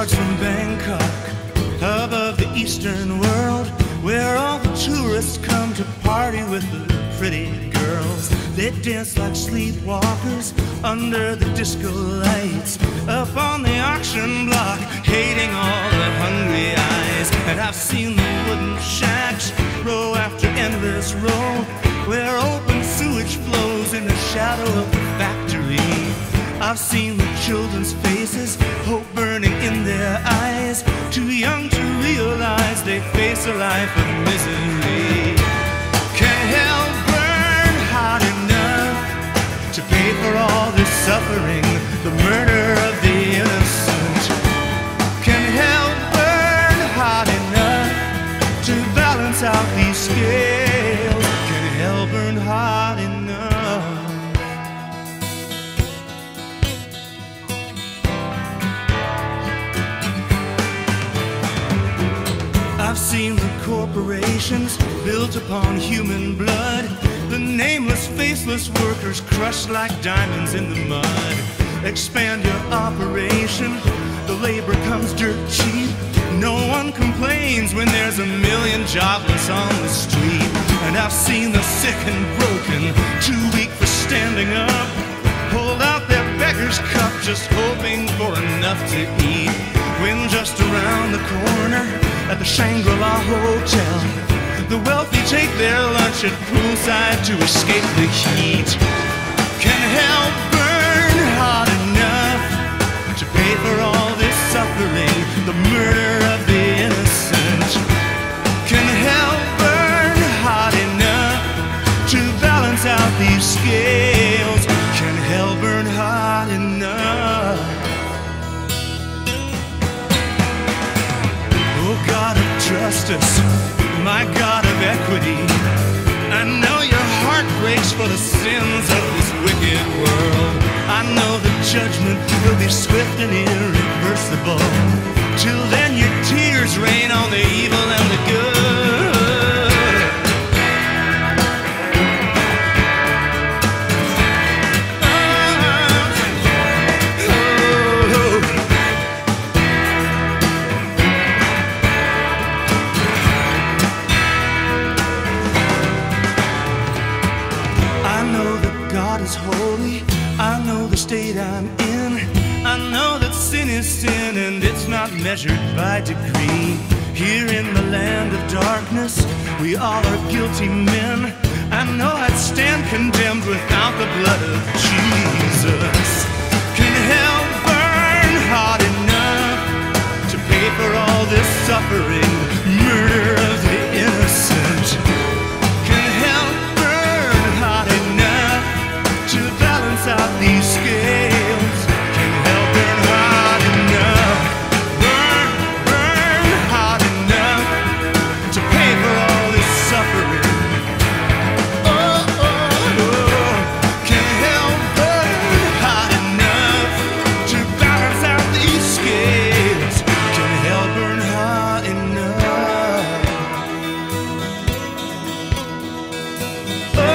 Postcards from Bangkok, hub of the Eastern world, where all the tourists come to party with the pretty girls. They dance like sleepwalkers under the disco lights, up on the auction block, hating all the hungry eyes. And I've seen the wooden shacks, row after endless row, where open sewage flows in the shadow of the factory. I've seen the children's faces, hope burning in their eyes, too young to realize they face a life of misery. Seen the corporations built upon human blood. The nameless, faceless workers crushed like diamonds in the mud. Expand your operation, the labor comes dirt cheap. No one complains when there's a million jobless on the street. And I've seen the sick and broken, too weak for standing up. Hold out their beggar's cup, just hoping for enough to eat. When just around the corner at the Shangri-La Hotel, the wealthy take their lunch at poolside to escape the heat. Justice, my God of equity, I know your heart breaks for the sins of this wicked world. I know the judgment will be swift and irreversible. Till then, your tears rain on the evil state I'm in. I know that sin is sin and it's not measured by degree. Here in the land of darkness, we all are guilty men. I know I'd stand condemned without the blood of Jesus. Oh.